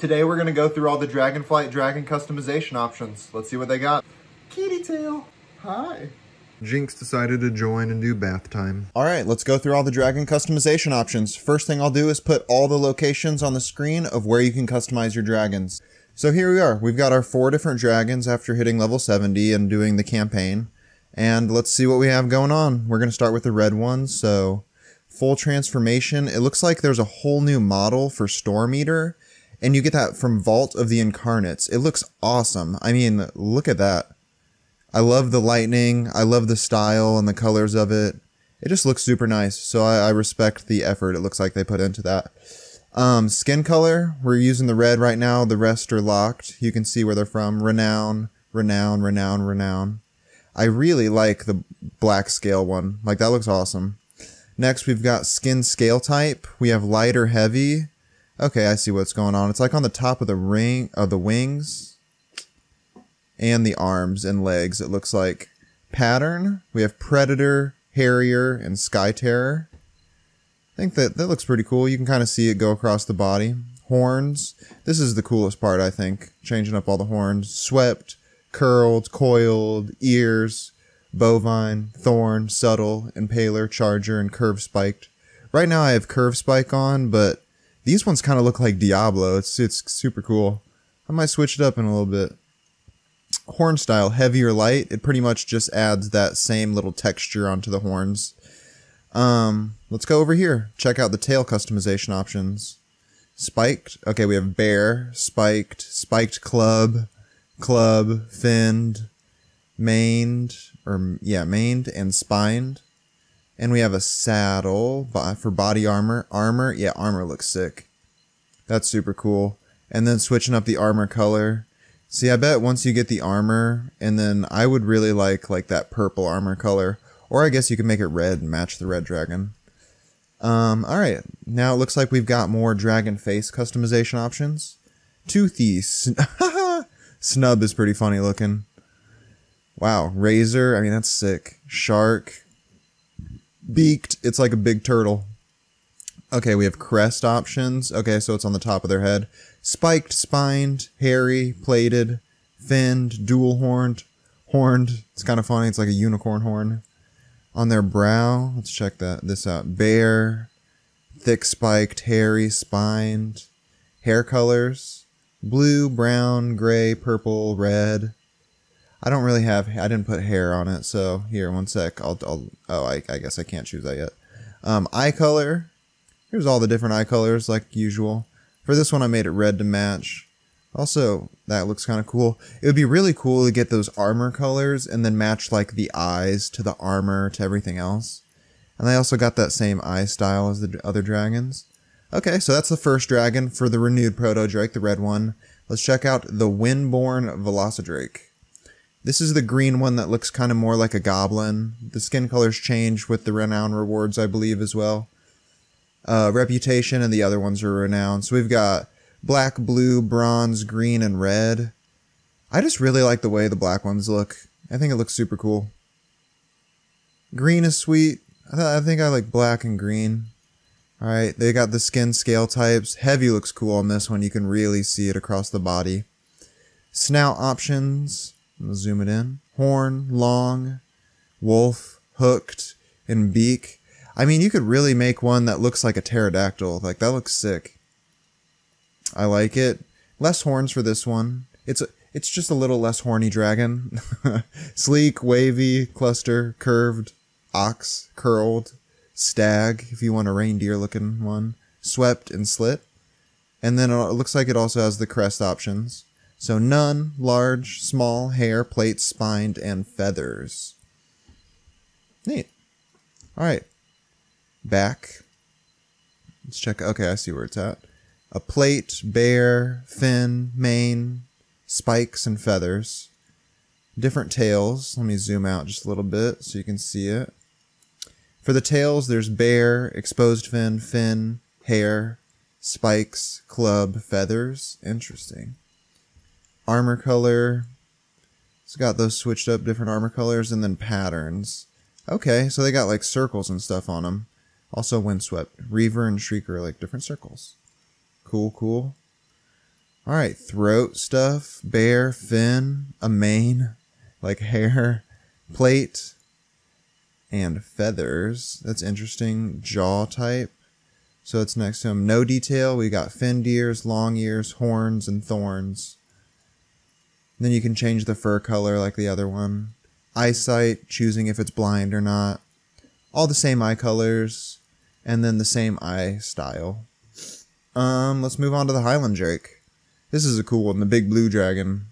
Today we're gonna go through all the Dragonflight Dragon customization options. Let's see what they got. Kitty tail, hi. Jinx decided to join and do bath time. All right, let's go through all the Dragon customization options. First thing I'll do is put all the locations on the screen of where you can customize your dragons. So here we are. We've got our four different dragons after hitting level 70 and doing the campaign. And let's see what we have going on. We're going to start with the red one. So full transformation. It looks like there's a whole new model for Storm Eater and you get that from Vault of the Incarnates. It looks awesome. I mean, look at that. I love the lightning. I love the style and the colors of it. It just looks super nice. So I, I respect the effort it looks like they put into that. Um, skin color, we're using the red right now. The rest are locked. You can see where they're from. Renown, Renown, Renown, Renown. I really like the black scale one. Like that looks awesome. Next, we've got skin scale type. We have light or heavy. Okay, I see what's going on. It's like on the top of the ring of the wings and the arms and legs. It looks like pattern. We have Predator, Harrier, and Sky Terror. I think that that looks pretty cool. You can kind of see it go across the body. Horns. This is the coolest part, I think. Changing up all the horns. Swept, curled, coiled, ears, bovine, thorn, subtle, impaler, charger, and curve spiked. Right now I have curve spike on, but these ones kind of look like Diablo. It's it's super cool. I might switch it up in a little bit. Horn style, heavy or light. It pretty much just adds that same little texture onto the horns. Um, let's go over here. Check out the tail customization options. Spiked. Okay, we have bare, spiked, spiked club, club, finned, maned, or yeah, maned and spined. And we have a saddle for body armor. Armor, yeah, armor looks sick. That's super cool. And then switching up the armor color. See, I bet once you get the armor, and then I would really like like that purple armor color. Or I guess you could make it red and match the red dragon. Um, alright, now it looks like we've got more dragon face customization options. Toothy. Snub is pretty funny looking. Wow, Razor, I mean, that's sick. Shark, beaked. It's like a big turtle. Okay, we have crest options. Okay, so it's on the top of their head. Spiked, spined, hairy, plated, finned, dual horned, horned. It's kind of funny. It's like a unicorn horn. On their brow, let's check that this out. Bare, thick spiked, hairy, spined. Hair colors: blue, brown, gray, purple, red. I don't really have, I didn't put hair on it, so here, one sec, I'll, I'll oh, I, I guess I can't choose that yet. Um, eye color, here's all the different eye colors, like usual. For this one, I made it red to match. Also, that looks kind of cool. It would be really cool to get those armor colors and then match, like, the eyes to the armor to everything else. And I also got that same eye style as the other dragons. Okay, so that's the first dragon for the renewed Proto Drake, the red one. Let's check out the Windborne Velocidrake. This is the green one that looks kind of more like a goblin. The skin colors change with the renown rewards, I believe, as well. Uh, reputation and the other ones are renowned. So we've got black, blue, bronze, green, and red. I just really like the way the black ones look. I think it looks super cool. Green is sweet. I, th I think I like black and green. Alright, they got the skin scale types. Heavy looks cool on this one. You can really see it across the body. Snout options. Zoom it in. Horn, long, wolf, hooked, and beak. I mean, you could really make one that looks like a pterodactyl. Like, that looks sick. I like it. Less horns for this one. It's a, it's just a little less horny dragon. Sleek, wavy, cluster, curved, ox, curled, stag, if you want a reindeer looking one, swept and slit. And then it looks like it also has the crest options. So none, large, small, hair, plates, spined, and feathers. Neat. Alright. Back. Let's check. Okay, I see where it's at. A plate, bare, fin, mane, spikes, and feathers. Different tails. Let me zoom out just a little bit so you can see it. For the tails, there's bare, exposed fin, fin, hair, spikes, club, feathers. Interesting armor color. It's got those switched up different armor colors and then patterns. Okay, so they got like circles and stuff on them. Also windswept. Reaver and Shrieker are like different circles. Cool, cool. All right, throat stuff, bare, fin, a mane, like hair, plate, and feathers. That's interesting. Jaw type. So it's next to him. No detail. We got finned ears, long ears, horns, and thorns. Then you can change the fur color like the other one. Eyesight, choosing if it's blind or not. All the same eye colors, and then the same eye style. Um, let's move on to the Highland Drake. This is a cool one, the big blue dragon.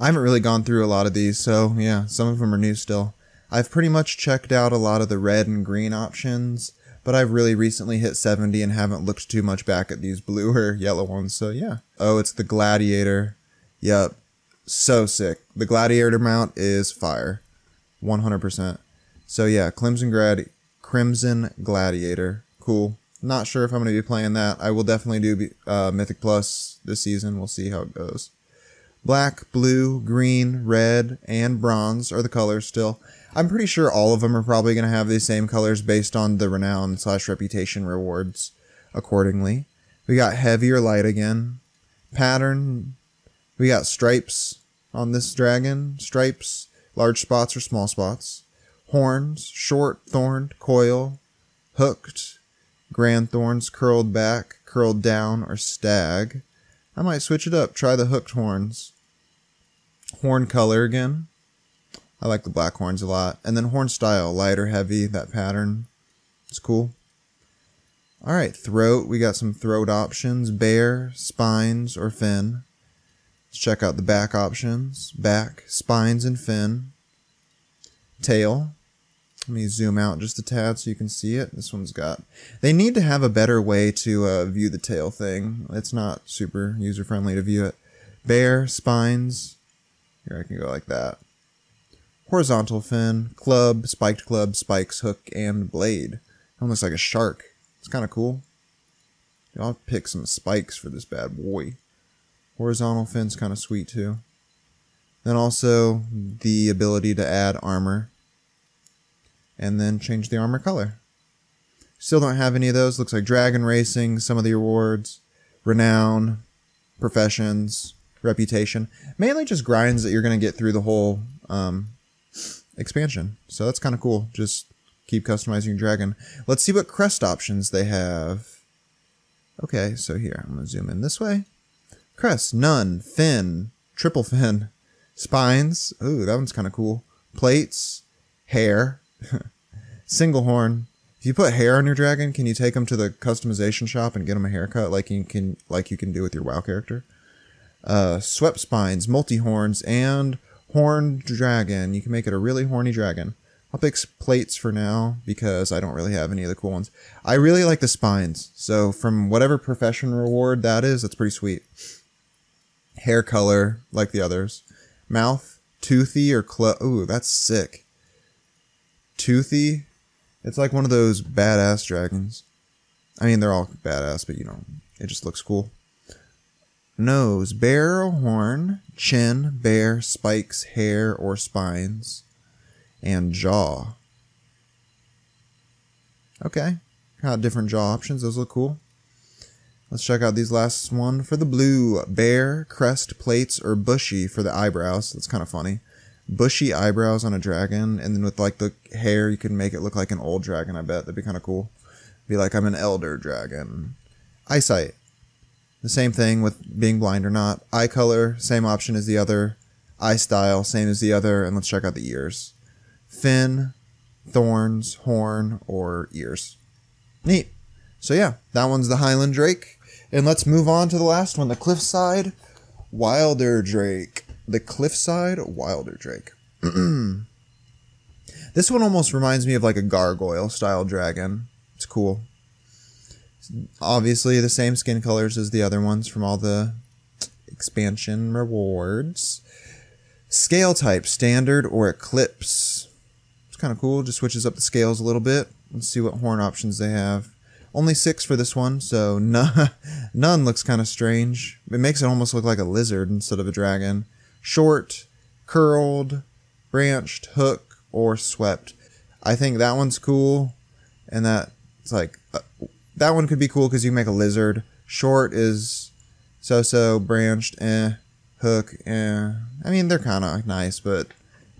I haven't really gone through a lot of these, so yeah, some of them are new still. I've pretty much checked out a lot of the red and green options, but I've really recently hit 70 and haven't looked too much back at these blue or yellow ones, so yeah. Oh, it's the Gladiator. Yep. So sick. The Gladiator mount is fire. 100%. So yeah, Crimson Grad Crimson Gladiator. Cool. Not sure if I'm going to be playing that. I will definitely do uh, Mythic Plus this season. We'll see how it goes. Black, blue, green, red, and bronze are the colors still. I'm pretty sure all of them are probably going to have these same colors based on the renown slash reputation rewards accordingly. We got heavy or light again. Pattern. We got stripes on this dragon. Stripes, large spots or small spots. Horns, short, thorned, coil, hooked, grand thorns, curled back, curled down, or stag. I might switch it up. Try the hooked horns. Horn color again. I like the black horns a lot. And then horn style, light or heavy, that pattern. It's cool. All right, throat. We got some throat options. Bare, spines, or fin. Let's check out the back options. Back, spines, and fin. Tail. Let me zoom out just a tad so you can see it. This one's got... They need to have a better way to uh, view the tail thing. It's not super user-friendly to view it. Bare, spines. Here, I can go like that. Horizontal fin, club, spiked club, spikes, hook, and blade. That looks like a shark. It's kind of cool. I'll pick some spikes for this bad boy. Horizontal fin's kind of sweet too. Then also the ability to add armor and then change the armor color. Still don't have any of those. Looks like Dragon Racing, some of the awards, Renown, Professions, Reputation. Mainly just grinds that you're going to get through the whole um, expansion. So that's kind of cool. Just keep customizing your dragon. Let's see what crest options they have. Okay, so here, I'm going to zoom in this way. Crest, none, fin, triple fin, spines. Ooh, that one's kind of cool. Plates, hair, Single horn. If you put hair on your dragon, can you take them to the customization shop and get them a haircut like you can like you can do with your WoW character? Uh, swept spines, multi horns, and horned dragon. You can make it a really horny dragon. I'll pick plates for now because I don't really have any of the cool ones. I really like the spines. So from whatever profession reward that is, that's pretty sweet. Hair color, like the others. Mouth, toothy or clo- Ooh, that's sick toothy. It's like one of those badass dragons. I mean, they're all badass, but you know, it just looks cool. Nose, bare or horn, chin, bare, spikes, hair, or spines, and jaw. Okay, got different jaw options. Those look cool. Let's check out these last one for the blue. Bare, crest, plates, or bushy for the eyebrows. That's kind of funny bushy eyebrows on a dragon, and then with like the hair, you can make it look like an old dragon. I bet that'd be kind of cool. Be like I'm an elder dragon. Eyesight, the same thing with being blind or not. Eye color, same option as the other. Eye style, same as the other. And let's check out the ears. Fin, thorns, horn, or ears. Neat. So yeah, that one's the Highland Drake. And let's move on to the last one, the Cliffside Wylderdrake the Cliffside Wylderdrake. this one almost reminds me of like a gargoyle style dragon. It's cool. Obviously, the same skin colors as the other ones from all the expansion rewards. Scale type, standard or eclipse. It's kind of cool. Just switches up the scales a little bit. Let's see what horn options they have. Only six for this one, so none, none looks kind of strange. It makes it almost look like a lizard instead of a dragon short, curled, branched, hook, or swept. I think that one's cool, and that it's like uh, that one could be cool because you make a lizard. Short is So-so, branched, eh. Hook, eh. I mean, they're kind of nice, but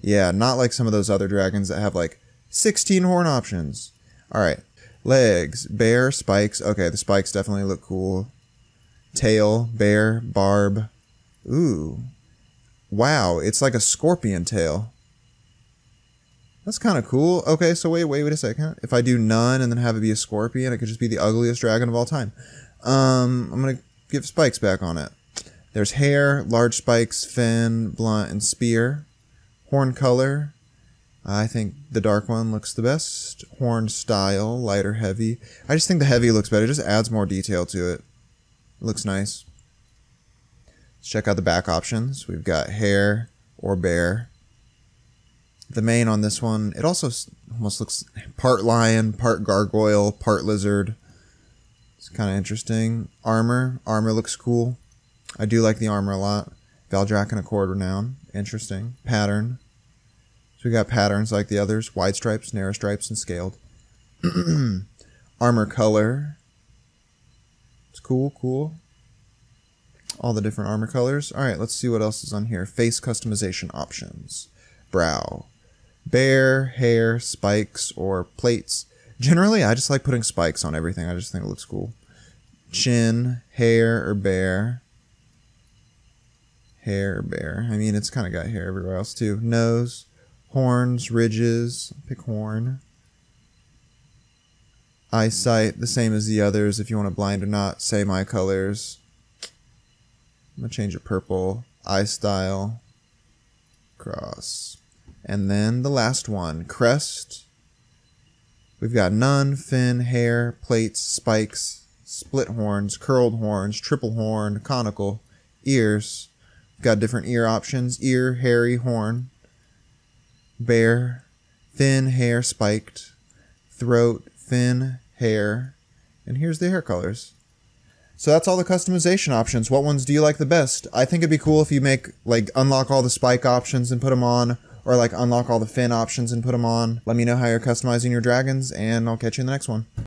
yeah, not like some of those other dragons that have like 16 horn options. All right. Legs, bare, spikes. Okay, the spikes definitely look cool. Tail, bare, barb. Ooh. Wow, it's like a scorpion tail. That's kind of cool. Okay, so wait, wait, wait a second. If I do none and then have it be a scorpion, it could just be the ugliest dragon of all time. Um, I'm gonna give spikes back on it. There's hair, large spikes, fin, blunt, and spear. Horn color. I think the dark one looks the best. Horn style, lighter, heavy. I just think the heavy looks better. It just adds more detail to it. It looks nice. Let's check out the back options. We've got hair or bare. The mane on this one, it also almost looks part lion, part gargoyle, part lizard. It's kind of interesting. Armor. Armor looks cool. I do like the armor a lot. Valdrakken Accord Renown. Interesting. Pattern. So we got patterns like the others. Wide stripes, narrow stripes, and scaled. armor color. It's cool, cool. All the different armor colors. Alright, let's see what else is on here. Face customization options. Brow. Bare, hair, spikes, or plates. Generally, I just like putting spikes on everything. I just think it looks cool. Chin, hair, or bare hair bare. I mean, it's kind of got hair everywhere else too. Nose, horns, ridges. Pick horn. Eyesight, the same as the others. If you want to blind or not, same eye colors. I'm gonna change it purple. Eye style. Cross. And then the last one, crest. We've got none, fin, hair, plates, spikes, split horns, curled horns, triple horn, conical, ears, We've Got different ear options ear, hairy, horn, bare, thin hair spiked, throat, thin hair, and here's the hair colors. So that's all the customization options. What ones do you like the best? I think it'd be cool if you make, like, unlock all the spike options and put them on, or like unlock all the fin options and put them on. Let me know how you're customizing your dragons, and I'll catch you in the next one.